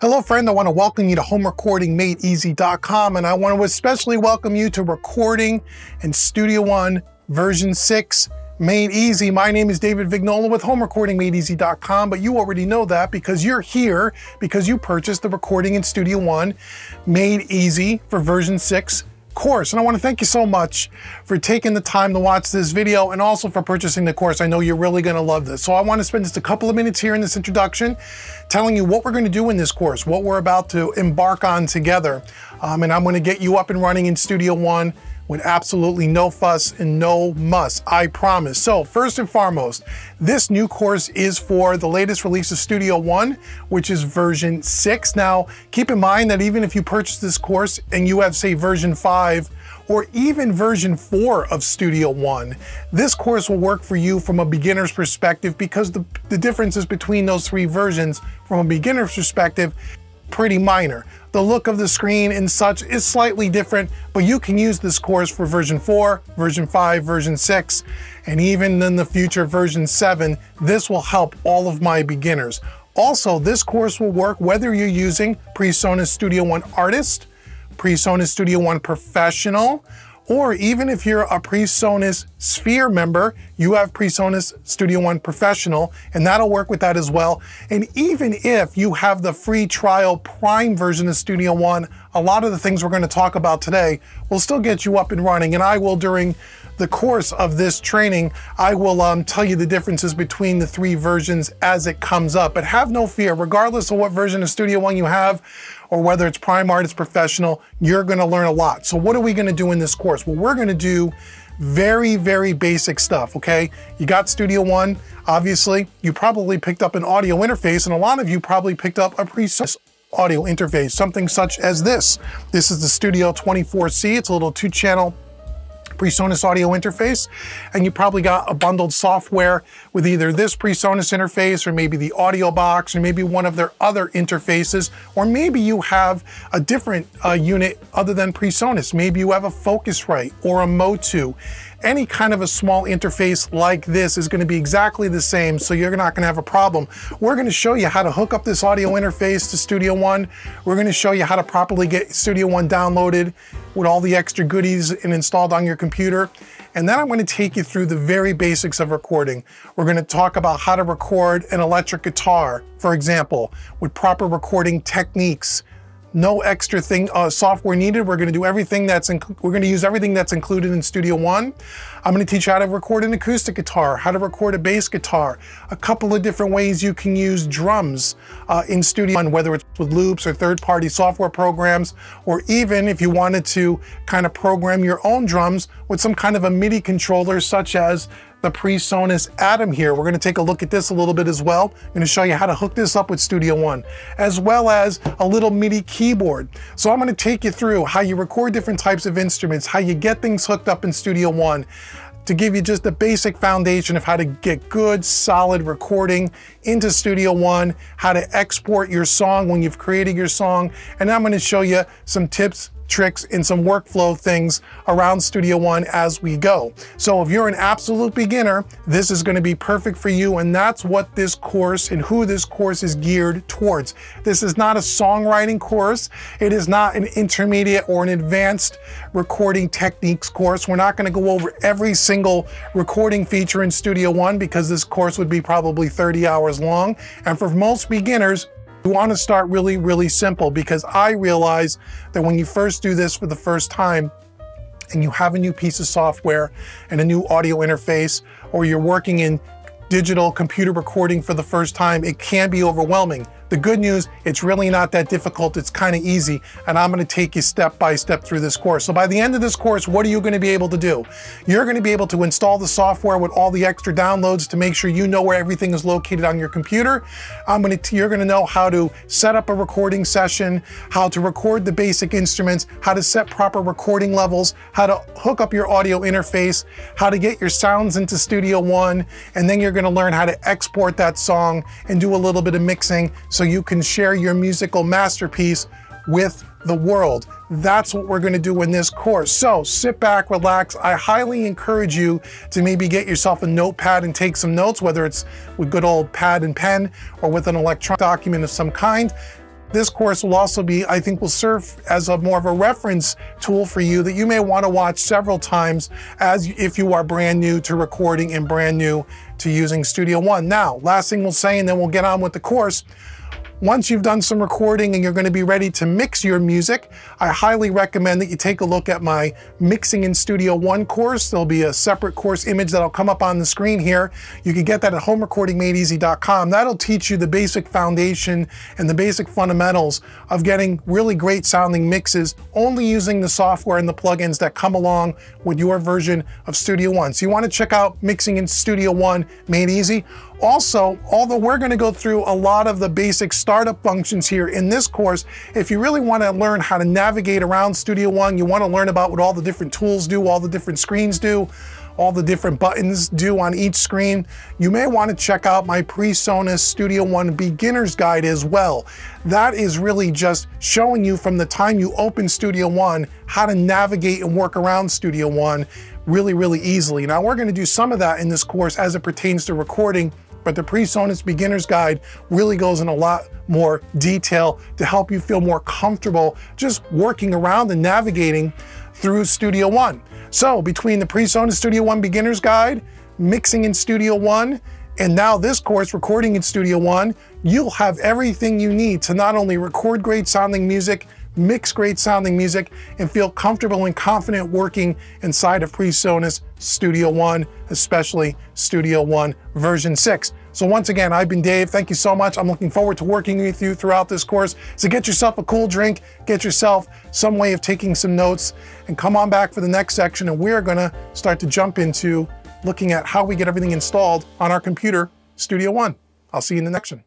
Hello friend, I want to welcome you to homerecordingmadeeasy.com and I want to especially welcome you to Recording and Studio One version 6 Made Easy. My name is David Vignola with homerecordingmadeeasy.com, but you already know that because you're here because you purchased the Recording in Studio One Made Easy for version 6 course. And I wanna thank you so much for taking the time to watch this video and also for purchasing the course. I know you're really gonna love this. So I wanna spend just a couple of minutes here in this introduction telling you what we're gonna do in this course, what we're about to embark on together. Um, and I'm gonna get you up and running in Studio One with absolutely no fuss and no muss, I promise. So first and foremost, this new course is for the latest release of Studio One, which is version six. Now, keep in mind that even if you purchase this course and you have say version five, or even version 4 of Studio One. This course will work for you from a beginner's perspective because the, the differences between those three versions from a beginner's perspective pretty minor. The look of the screen and such is slightly different, but you can use this course for version 4, version 5, version 6, and even in the future version 7. This will help all of my beginners. Also, this course will work whether you're using PreSonus Studio One Artist, PreSonus Studio One Professional, or even if you're a PreSonus Sphere member, you have PreSonus Studio One Professional, and that'll work with that as well. And even if you have the free trial Prime version of Studio One, a lot of the things we're going to talk about today will still get you up and running. And I will, during the course of this training, I will um, tell you the differences between the three versions as it comes up. But have no fear, regardless of what version of Studio One you have, or whether it's Prime Artist Professional, you're gonna learn a lot. So what are we gonna do in this course? Well, we're gonna do very, very basic stuff, okay? You got Studio One, obviously. You probably picked up an audio interface, and a lot of you probably picked up a PreSonus audio interface, something such as this. This is the Studio 24C. It's a little two-channel PreSonus audio interface, and you probably got a bundled software with either this PreSonus interface or maybe the audio box or maybe one of their other interfaces, or maybe you have a different uh, unit other than PreSonus. Maybe you have a Focusrite or a Motu any kind of a small interface like this is gonna be exactly the same, so you're not gonna have a problem. We're gonna show you how to hook up this audio interface to Studio One. We're gonna show you how to properly get Studio One downloaded with all the extra goodies and installed on your computer. And then I'm gonna take you through the very basics of recording. We're gonna talk about how to record an electric guitar, for example, with proper recording techniques, no extra thing uh, software needed. We're going to do everything that's we're going to use everything that's included in Studio One. I'm going to teach you how to record an acoustic guitar, how to record a bass guitar, a couple of different ways you can use drums uh, in Studio One, whether it's with loops or third-party software programs, or even if you wanted to kind of program your own drums with some kind of a MIDI controller, such as the PreSonus Atom here. We're gonna take a look at this a little bit as well. I'm gonna show you how to hook this up with Studio One, as well as a little MIDI keyboard. So I'm gonna take you through how you record different types of instruments, how you get things hooked up in Studio One, to give you just a basic foundation of how to get good, solid recording into Studio One, how to export your song when you've created your song, and I'm gonna show you some tips tricks and some workflow things around Studio One as we go. So if you're an absolute beginner, this is gonna be perfect for you and that's what this course and who this course is geared towards. This is not a songwriting course. It is not an intermediate or an advanced recording techniques course. We're not gonna go over every single recording feature in Studio One because this course would be probably 30 hours long. And for most beginners, you want to start really, really simple because I realize that when you first do this for the first time, and you have a new piece of software and a new audio interface, or you're working in digital computer recording for the first time, it can be overwhelming. The good news, it's really not that difficult. It's kind of easy. And I'm going to take you step by step through this course. So by the end of this course, what are you going to be able to do? You're going to be able to install the software with all the extra downloads to make sure you know where everything is located on your computer. I'm going to, you're going to know how to set up a recording session, how to record the basic instruments, how to set proper recording levels, how to hook up your audio interface, how to get your sounds into Studio One, and then you're going to learn how to export that song and do a little bit of mixing so you can share your musical masterpiece with the world. That's what we're gonna do in this course. So sit back, relax. I highly encourage you to maybe get yourself a notepad and take some notes, whether it's with good old pad and pen or with an electronic document of some kind. This course will also be, I think will serve as a more of a reference tool for you that you may want to watch several times as if you are brand new to recording and brand new to using Studio One. Now, last thing we'll say, and then we'll get on with the course. Once you've done some recording and you're going to be ready to mix your music, I highly recommend that you take a look at my Mixing in Studio One course. There'll be a separate course image that'll come up on the screen here. You can get that at homerecordingmadeeasy.com. That'll teach you the basic foundation and the basic fundamentals of getting really great sounding mixes only using the software and the plugins that come along with your version of Studio One. So you want to check out Mixing in Studio One Made Easy. Also, although we're going to go through a lot of the basic startup functions here in this course, if you really want to learn how to navigate around Studio One, you want to learn about what all the different tools do, all the different screens do, all the different buttons do on each screen, you may want to check out my PreSonus Studio One Beginner's Guide as well. That is really just showing you from the time you open Studio One how to navigate and work around Studio One really, really easily. Now we're going to do some of that in this course as it pertains to recording but the PreSonus Beginner's Guide really goes in a lot more detail to help you feel more comfortable just working around and navigating through Studio One. So between the PreSonus Studio One Beginner's Guide, mixing in Studio One, and now this course, recording in Studio One, you'll have everything you need to not only record great sounding music, mix great sounding music, and feel comfortable and confident working inside of PreSonus Studio One, especially Studio One version 6. So once again, I've been Dave. Thank you so much. I'm looking forward to working with you throughout this course. So get yourself a cool drink, get yourself some way of taking some notes, and come on back for the next section. And we're gonna start to jump into looking at how we get everything installed on our computer, Studio One. I'll see you in the next one.